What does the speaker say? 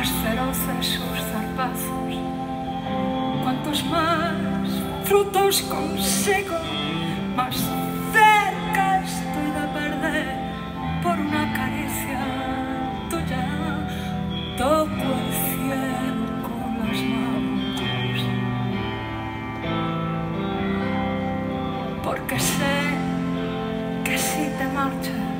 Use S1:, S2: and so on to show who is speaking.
S1: más ferozes os zarpazos, cuantos más frutos consigo, más cerca estou de perder por una caricia tuya. Toco o cielo con las manos, porque sé que si te marchas,